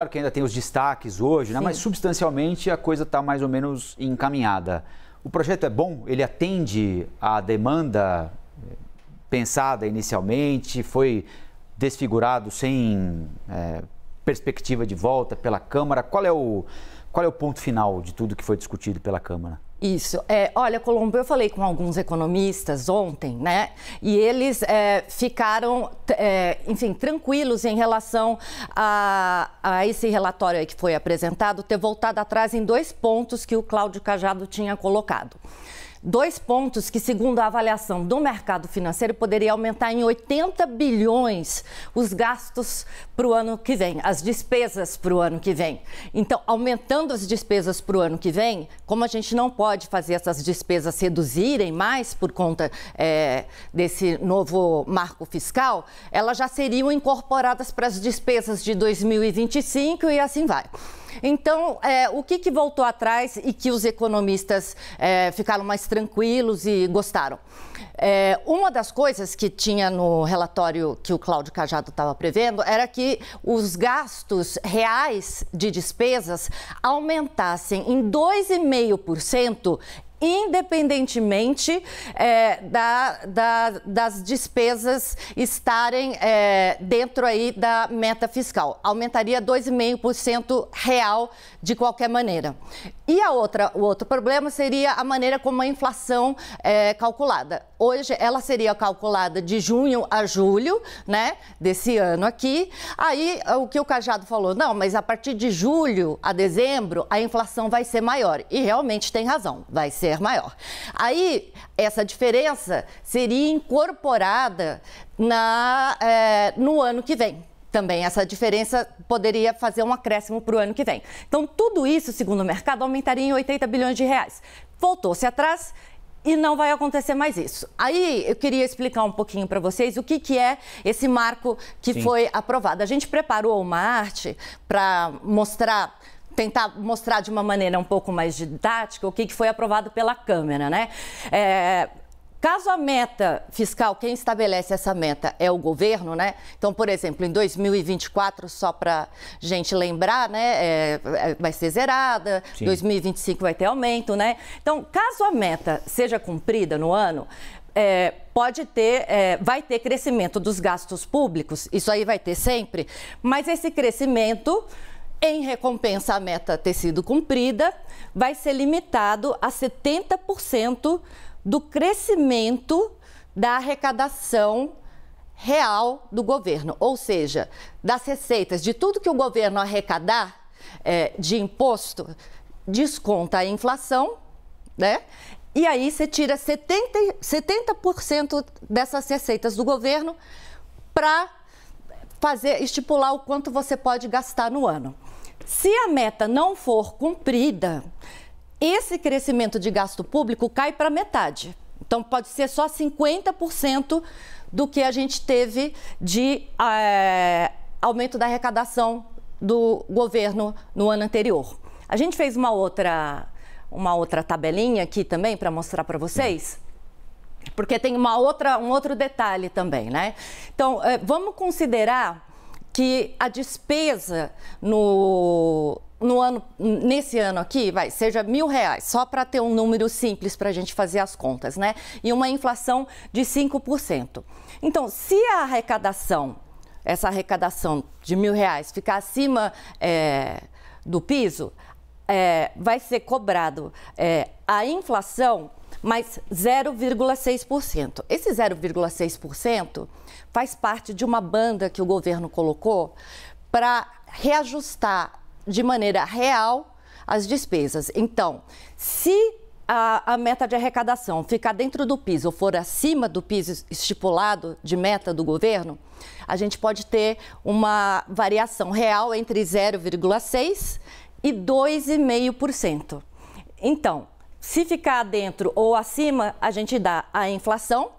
Claro que ainda tem os destaques hoje, né? mas substancialmente a coisa está mais ou menos encaminhada. O projeto é bom? Ele atende à demanda eh, pensada inicialmente? Foi desfigurado sem é, perspectiva de volta pela Câmara? Qual é, o, qual é o ponto final de tudo que foi discutido pela Câmara? Isso. É, olha, Colombo, eu falei com alguns economistas ontem, né? E eles é, ficaram, é, enfim, tranquilos em relação a, a esse relatório que foi apresentado ter voltado atrás em dois pontos que o Cláudio Cajado tinha colocado. Dois pontos que, segundo a avaliação do mercado financeiro, poderia aumentar em 80 bilhões os gastos para o ano que vem, as despesas para o ano que vem. Então, aumentando as despesas para o ano que vem, como a gente não pode fazer essas despesas reduzirem mais por conta é, desse novo marco fiscal, elas já seriam incorporadas para as despesas de 2025 e assim vai. Então, é, o que, que voltou atrás e que os economistas é, ficaram mais tranquilos e gostaram? É, uma das coisas que tinha no relatório que o Cláudio Cajado estava prevendo era que os gastos reais de despesas aumentassem em 2,5% independentemente é, da, da, das despesas estarem é, dentro aí da meta fiscal. Aumentaria 2,5% real de qualquer maneira. E a outra, o outro problema seria a maneira como a inflação é calculada. Hoje ela seria calculada de junho a julho, né, desse ano aqui. Aí o que o Cajado falou, não, mas a partir de julho a dezembro a inflação vai ser maior. E realmente tem razão, vai ser maior. Aí essa diferença seria incorporada na, é, no ano que vem também essa diferença poderia fazer um acréscimo para o ano que vem. Então, tudo isso, segundo o mercado, aumentaria em 80 bilhões de reais. Voltou-se atrás e não vai acontecer mais isso. Aí eu queria explicar um pouquinho para vocês o que, que é esse marco que Sim. foi aprovado. A gente preparou uma arte para mostrar tentar mostrar de uma maneira um pouco mais didática o que, que foi aprovado pela Câmara, né? É, Caso a meta fiscal, quem estabelece essa meta é o governo, né? Então, por exemplo, em 2024, só para gente lembrar, né? É, é, vai ser zerada, Sim. 2025 vai ter aumento, né? Então, caso a meta seja cumprida no ano, é, pode ter, é, vai ter crescimento dos gastos públicos, isso aí vai ter sempre, mas esse crescimento em recompensa à meta ter sido cumprida, vai ser limitado a 70% do crescimento da arrecadação real do governo, ou seja, das receitas, de tudo que o governo arrecadar é, de imposto, desconta a inflação, né? E aí você tira 70%, 70 dessas receitas do governo para fazer estipular o quanto você pode gastar no ano. Se a meta não for cumprida, esse crescimento de gasto público cai para metade. Então, pode ser só 50% do que a gente teve de é, aumento da arrecadação do governo no ano anterior. A gente fez uma outra, uma outra tabelinha aqui também para mostrar para vocês. Porque tem uma outra, um outro detalhe também, né? Então, é, vamos considerar que a despesa no, no ano, nesse ano aqui, vai, seja mil reais, só para ter um número simples para a gente fazer as contas, né? E uma inflação de 5%. Então, se a arrecadação, essa arrecadação de mil reais ficar acima é, do piso, é, vai ser cobrado é, a inflação mais 0,6%. Esse 0,6% faz parte de uma banda que o governo colocou para reajustar de maneira real as despesas. Então, se a, a, meta de arrecadação ficar dentro do piso ou for acima do piso estipulado de meta do governo, a gente pode ter uma variação real entre 0,6% e 2,5%. Então, se ficar dentro ou acima, a gente dá a inflação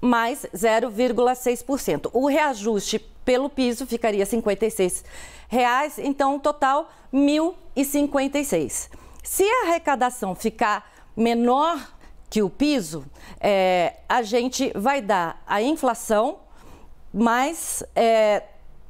mais 0,6%. O reajuste pelo piso ficaria 56 reais, então total R$ 1.056. Se a arrecadação ficar menor que o piso, é, a gente vai dar a inflação mais é,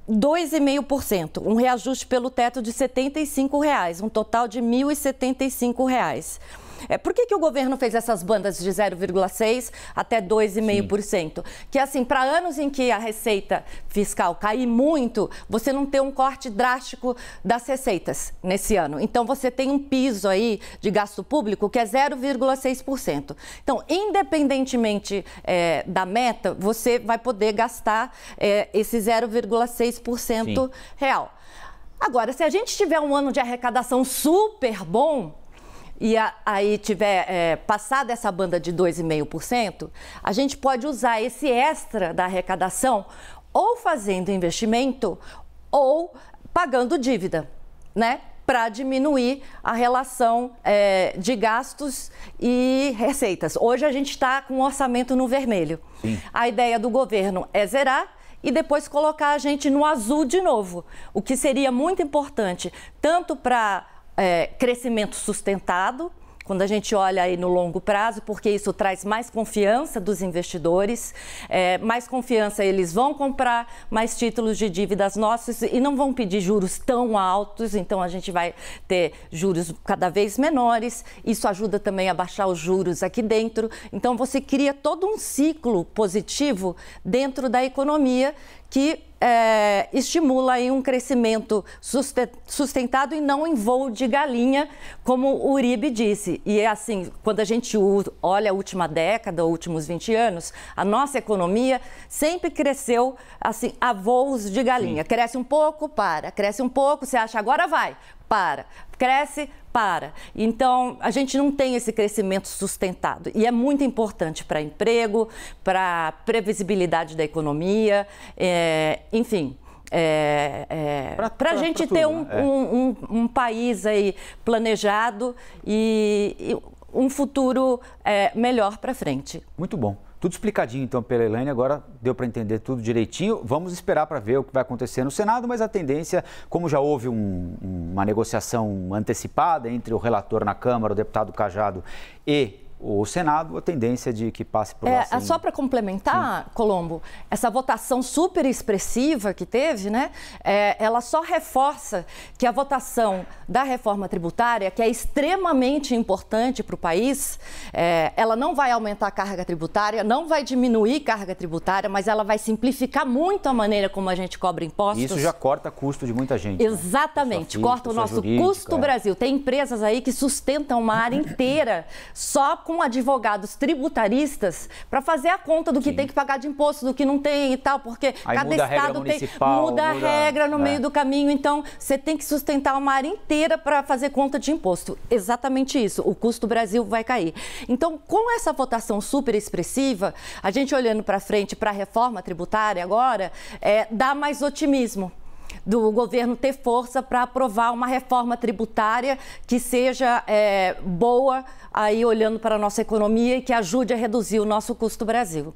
2,5%, um reajuste pelo teto de 75 reais, um total de 1.075 reais. É, por que, que o governo fez essas bandas de 0,6% até 2,5%? Que assim, para anos em que a receita fiscal cair muito, você não tem um corte drástico das receitas nesse ano. Então, você tem um piso aí de gasto público que é 0,6%. Então, independentemente é, da meta, você vai poder gastar é, esse 0,6% real. Agora, se a gente tiver um ano de arrecadação super bom, e a, aí tiver é, passado essa banda de 2,5%, a gente pode usar esse extra da arrecadação ou fazendo investimento ou pagando dívida, né? Para diminuir a relação é, de gastos e receitas. Hoje a gente está com o orçamento no vermelho. Sim. A ideia do governo é zerar e depois colocar a gente no azul de novo, o que seria muito importante, tanto para é, crescimento sustentado, quando a gente olha aí no longo prazo, porque isso traz mais confiança dos investidores, é, mais confiança eles vão comprar mais títulos de dívidas nossas e não vão pedir juros tão altos, então a gente vai ter juros cada vez menores, isso ajuda também a baixar os juros aqui dentro, então você cria todo um ciclo positivo dentro da economia que é, estimula aí um crescimento sustentado e não em voo de galinha, como o Uribe disse. E é assim, quando a gente olha a última década, últimos 20 anos, a nossa economia sempre cresceu assim a voos de galinha. Sim. Cresce um pouco, para. Cresce um pouco, você acha agora vai para. Cresce, para. Então, a gente não tem esse crescimento sustentado. E é muito importante para emprego, para previsibilidade da economia, é, enfim. É, é, para a gente ter um, né? um, um, um, país aí planejado e, e um futuro é, melhor para frente. Muito bom. Tudo explicadinho então pela Elaine, agora deu para entender tudo direitinho. Vamos esperar para ver o que vai acontecer no Senado, mas a tendência, como já houve um, uma negociação antecipada entre o relator na Câmara, o deputado Cajado, e o Senado, a tendência de que passe por lá. É, Só para complementar, Sim. Colombo, essa votação super expressiva que teve, né? É, ela só reforça que a votação da reforma tributária, que é extremamente importante para o país, é, ela não vai aumentar a carga tributária, não vai diminuir carga tributária, mas ela vai simplificar muito a maneira como a gente cobra impostos. Isso já corta custo de muita gente. Né? Exatamente, né? corta o nosso custo é. Brasil. Tem empresas aí que sustentam uma área inteira só com advogados tributaristas para fazer a conta do que Sim. tem que pagar de imposto, do que não tem e tal, porque Aí cada estado tem muda, muda a regra no é. meio do caminho, então você tem que sustentar uma área inteira para fazer conta de imposto. Exatamente isso. O custo do Brasil vai cair. Então, com essa votação super expressiva, a gente olhando para frente para a reforma tributária agora, é, dá mais otimismo do governo ter força para aprovar uma reforma tributária que seja é, boa, aí olhando para a nossa economia e que ajude a reduzir o nosso custo Brasil.